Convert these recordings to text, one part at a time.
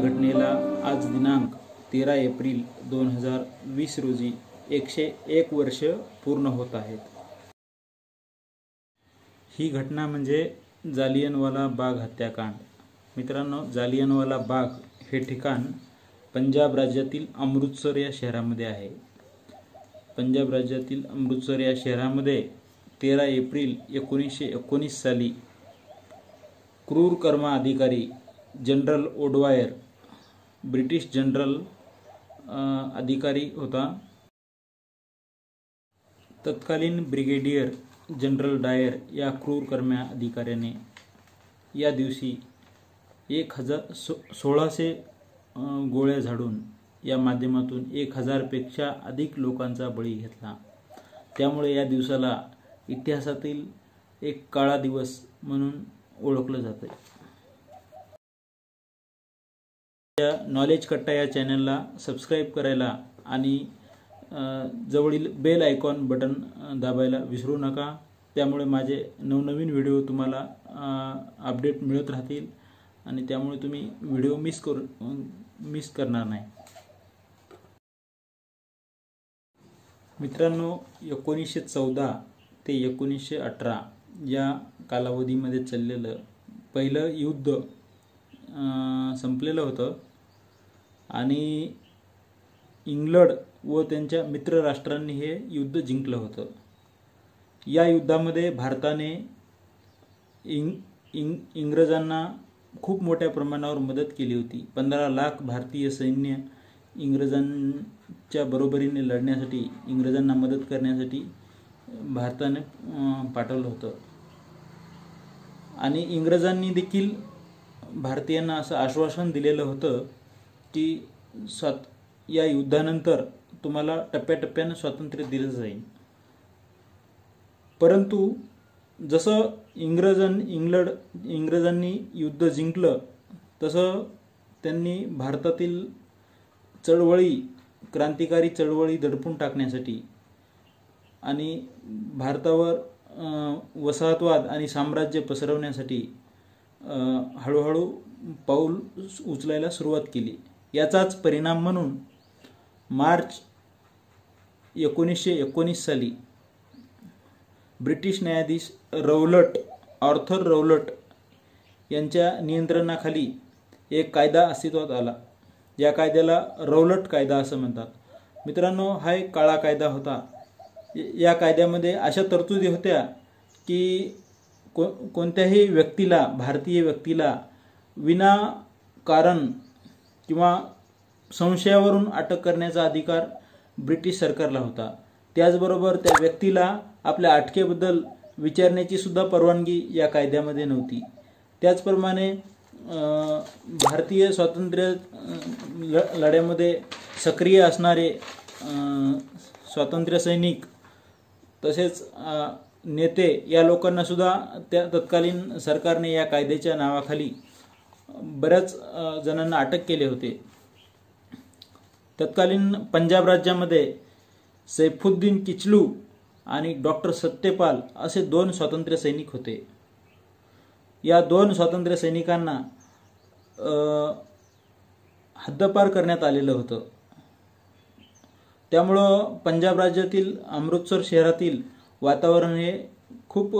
घटनेला आज दिनांक तेरा एप्रिल दोन हजार वीस रोजी एकशे एक वर्ष पूर्ण होत आहेत. ही घटना म्हणजे जालियनवाला बाग हत्याकांड. मित्रांनो जालियनवाला बाग हे ठिकाण पंजाब राज्यातील अमृतसर या शहरामध्ये आहे. पंजाब राज्यातील अमृतसर या शहरामध्ये तेरा एप्रिल एकोणीसशे एकोणीस साली क्रूर कर्मा अधिकारी जनरल ओडवायर ब्रिटिश जनरल अधिकारी होता. तत्कालीन ब्रिगेडियर जनरल डायर या क्रूर कर्म्या अधिकाऱ्याने या दिवशी एक हजार सो सोळाशे गोळ्या झाडून या माध्यमातून एक हजारपेक्षा अधिक लोकांचा बळी घेतला. त्यामुळे या दिवसाला इतिहासातील एक काळा दिवस म्हणून ओळखलं जातं या नॉलेज कट्टा या चॅनलला सबस्क्राईब करायला आणि जवळील बेल आयकॉन बटन दाबायला विसरू नका. त्यामुळे माझे नवनवीन व्हिडिओ तुम्हाला अपडेट मिळत राहतील आणि त्यामुळे तुम्ही व्हिडिओ मिस करू मिस करणार नाही. मित्रांनो एकोणीसशे चौदा ते एकोणीसशे अठरा या कालावधीमध्ये चाललेलं पहिलं युद्ध संपलेलं होतं. आणि इंग्लंड व त्यांच्या मित्र राष्ट्रांनी हे युद्ध जिंकलं होतं. या युद्धामध्ये भारताने इंग इंग इंग्रजांना खूप मोठ्या प्रमाणावर मदत केली होती. पंधरा लाख भारतीय सैन्य इंग्रजांच्या बरोबरीने लढण्यासाठी इंग्रजांना मदत करण्यासाठी भारताने पाठवलं होतं. आणि इंग्रजांनी देखील भारतीयांना असं आश्वासन दिलेलं होतं की स्वात या युद्धानंतर तुम्हाला टप्प्याटप्प्यानं स्वातंत्र्य दिलं जाईल. परंतु जसं इंग्रजन इंग्लड इंग्रजांनी युद्ध जिंकलं तसं त्यांनी भारतातील चळवळी क्रांतिकारी चळवळी दडपून टाकण्यासाठी आणि भारतावर वसाहतवाद आणि साम्राज्य पसरवण्यासाठी हळूहळू पाऊल उचलायला सुरुवात केली. याचाच परिणाम म्हणून मार्च एकोणीसशे एकोणीस साली ब्रिटिश न्यायाधीश रौलट ऑर्थर रौलट यांच्या नियंत्रणाखाली एक कायदा अस्तित्वात आला. या कायद्याला रौलट कायदा असं म्हणतात. मित्रांनो हा एक काळा कायदा होता. या कायद्यामध्ये अशा तरतुदी होत्या की को कोणत्याही व्यक्तीला भारतीय व्यक्तीला विना कारण किंवा संशयावरून अटक करण्याचा अधिकार ब्रिटिश सरकारला होता. त्याचबरोबर त्या व्यक्तीला आपल्या अटकेबद्दल विचारण्याची सुद्धा परवानगी या कायद्यामध्ये नव्हती. त्याचप्रमाणे भारतीय स्वातंत्र्य ल लढ्यामध्ये सक्रिय असणारे स्वातंत्र्य सैनिक तसेच नेते या लोकांना सुद्धा त्या तत्कालीन सरकारने या कायद्याच्या नावाखाली बऱ्याच जणांना अटक केले होते. तत्कालीन पंजाब राज्यामध्ये सैफुद्दीन किचलू आणि डॉक्टर सत्यपाल असे दोन स्वातंत्र्य सैनिक होते. या दोन स्वातंत्र्य सैनिकांना हद्दपार करण्यात आलेलं होतं. त्यामुळं पंजाब राज्यातील अमृतसर शहरातील वातावरण हे खूप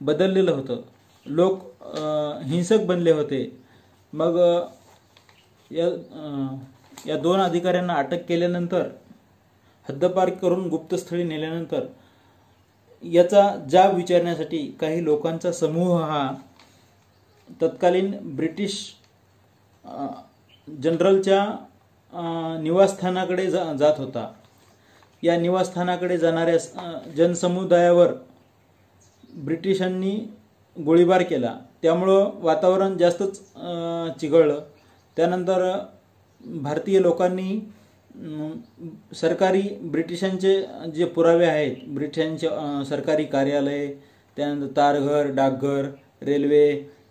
बदललेलं होतं. लोक हिंसक बनले होते. मग या या दोन अधिकाऱ्यांना अटक केल्यानंतर हद्दपार करून गुप्तस्थळी नेल्यानंतर याचा जाब विचारण्यासाठी काही लोकांचा समूह हा तत्कालीन ब्रिटिश जनरलच्या निवासस्थानाकडे जा जात होता. या निवासस्थानाकडे जाणाऱ्या जनसमुदायावर ब्रिटिशांनी गोळीबार केला. त्यामुळं वातावरण जास्तच चिघळलं. त्यानंतर भारतीय लोकांनी सरकारी ब्रिटिशांचे जे पुरावे आहेत ब्रिटिशांचे सरकारी कार्यालय त्यानंतर तारघर डाकघर रेल्वे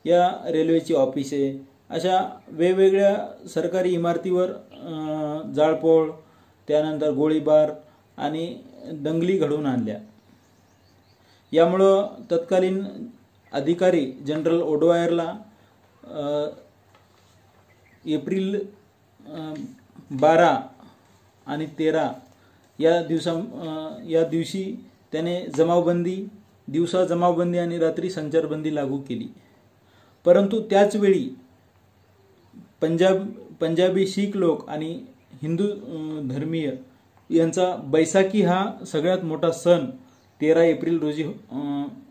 या रेल्वेची ऑफिसे अशा वेगवेगळ्या सरकारी इमारतीवर जाळपोळ त्यानंतर गोळीबार आणि दंगली घडवून आणल्या. यामुळं तत्कालीन अधिकारी जनरल ओडवायरला एप्रिल बारा आणि तेरा या दिवसा या दिवशी त्याने जमावबंदी दिवसा जमावबंदी आणि रात्री संचारबंदी लागू केली. परंतु त्याचवेळी पंजाब पंजाबी शीख लोक आणि हिंदू धर्मीय यांचा बैसाखी हा सगळ्यात मोठा सण तेरा एप्रिल रोजी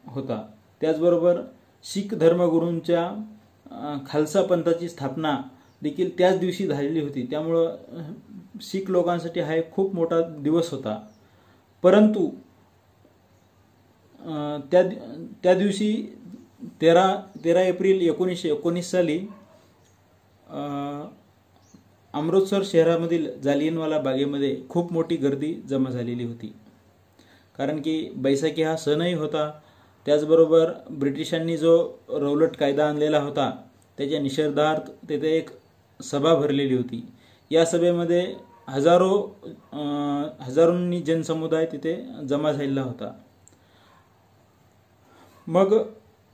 होता. त्याचबरोबर शीख धर्मगुरूंच्या खालसा पंथाची स्थापना देखील त्याच दिवशी झालेली होती. त्यामुळं शीख लोकांसाठी हा एक खूप मोठा दिवस होता. परंतु त्या त्या दिवशी तेरा तेरा एप्रिल एकोणीसशे एकोणीस साली अमृतसर शहरामधील जालियनवाला बागेमध्ये खूप मोठी गर्दी जमा झालेली होती. कारण की बैसाखी हा सणही होता. त्याचबरोबर ब्रिटिशांनी जो रौलट कायदा आणलेला होता त्याच्या निषेधार्थ तेथे एक सभा भरलेली होती. या सभेमध्ये हजारो हजारोंनी जनसमुदाय तिथे जमा झालेला होता. मग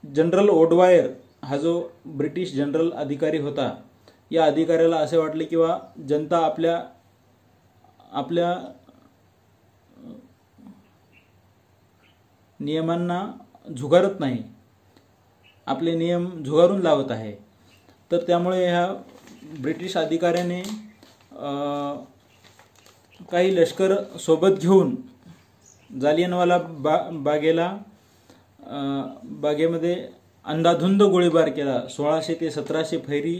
जनरल ओडवायर हा जो ब्रिटिश जनरल अधिकारी होता या अधिकाऱ्याला असे वाटले किंवा जनता आपल्या आपल्या नियमांना झुगारत नाही. आपले नियम झुगारून लावत आहे. तर त्यामुळे ह्या ब्रिटिश अधिकाऱ्याने काही लष्कर सोबत घेऊन जालियनवाला बा बागेला बागेमध्ये अंधाधुंद गोळीबार केला. सोळाशे ते सतराशे फैरी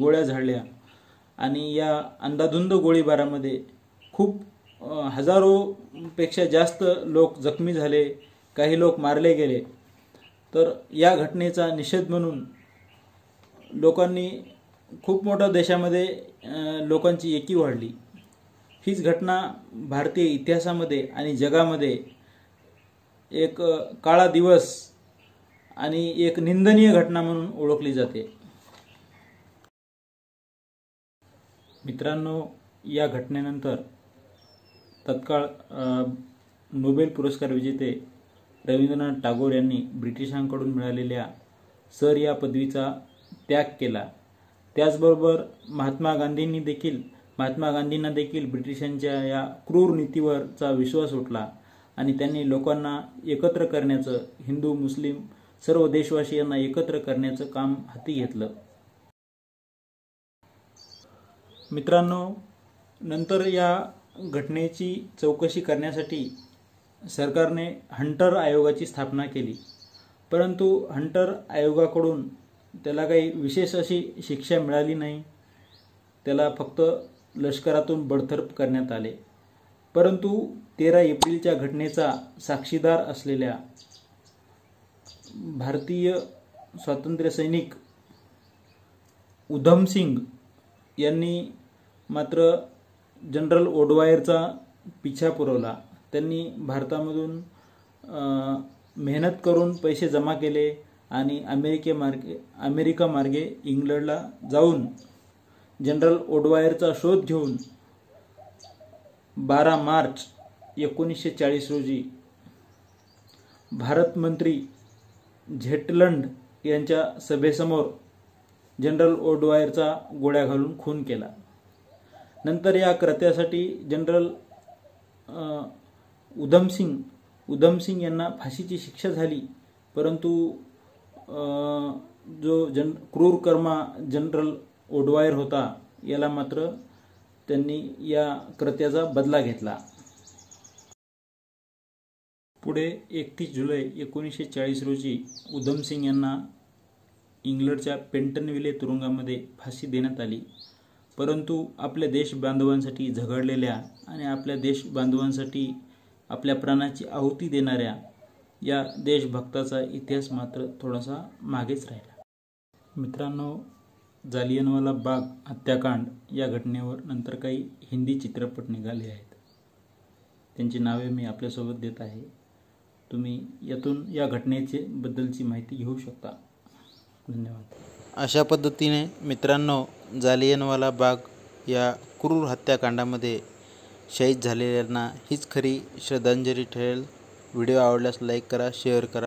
गोळ्या झाडल्या. आणि या अंधाधुंद गोळीबारामध्ये खूप हजारोपेक्षा जास्त लोक जखमी झाले. काही लोक मारले गेले. तर या घटनेचा निषेध म्हणून लोकांनी खूप मोठ्या देशामध्ये लोकांची एकी वाढली. हीच घटना भारतीय इतिहासामध्ये आणि जगामध्ये एक काळा दिवस आणि एक निंदनीय घटना म्हणून ओळखली जाते. मित्रांनो या घटनेनंतर तत्काळ नोबेल पुरस्कार विजेते रवींद्रनाथ टागोर यांनी ब्रिटिशांकडून मिळालेल्या सर या पदवीचा त्याग केला. त्याचबरोबर महात्मा गांधींनी देखील महात्मा गांधींना देखील ब्रिटिशांच्या या क्रूर नीतीवरचा विश्वास उठला आणि त्यांनी लोकांना एकत्र करण्याचं हिंदू मुस्लिम सर्व देशवासियांना एकत्र करण्याचं काम हाती घेतलं. मित्रांनो नंतर या घटनेची चौकशी करण्यासाठी सरकारने हंटर आयोगाची स्थापना केली. परंतु हंटर आयोगाकडून त्याला काही विशेष अशी शिक्षा मिळाली नाही. त्याला फक्त लष्करातून बडतर्फ करण्यात आले. परंतु तेरा एप्रिलच्या घटनेचा साक्षीदार असलेल्या भारतीय स्वातंत्र्य सैनिक उधम सिंग यांनी मात्र जनरल ओडवायरचा पिछा पुरवला. त्यांनी भारतामधून मेहनत करून पैसे जमा केले आणि अमेरिकेमार्गे अमेरिका मार्गे इंग्लंडला जाऊन जनरल ओडवायरचा शोध घेऊन बारा मार्च एकोणीसशे चाळीस रोजी भारत मंत्री झेटलंड यांच्या सभेसमोर जनरल ओडवायरचा गोळ्या घालून खून केला. नंतर या कृत्यासाठी जनरल उधमसिंग उधमसिंग यांना फाशीची शिक्षा झाली. परंतु जो जन क्रूर कर्मा जनरल ओडवायर होता याला मात्र त्यांनी या कृत्याचा बदला घेतला. पुढे एकतीस जुलै एकोणीसशे चाळीस रोजी उधमसिंग यांना इंग्लंडच्या पेंटनविले तुरुंगामध्ये फाशी देण्यात आली. परंतु आपल्या देश बांधवांसाठी झगडलेल्या आणि आपल्या देश बांधवांसाठी आपल्या प्राणाची आहुती देणाऱ्या या देशभक्ताचा इतिहास मात्र थोडासा मागेच राहिला. मित्रांनो जालियनवाला बाग हत्याकांड या घटनेवर नंतर काही हिंदी चित्रपट निघाले आहेत. त्यांची नावे मी आपल्यासोबत देत आहे. तुम्ही यातून या घटनेचे बद्दलची माहिती घेऊ शकता. धन्यवाद. अशा पद्धतीने मित्रांनो जालियनवाला बाग या क्रूर हत्याकांडामध्ये शहीद झालेल्यांना हीच खरी श्रद्धांजली ठरेल. व्हिडिओ आवडल्यास लाईक करा शेअर करा.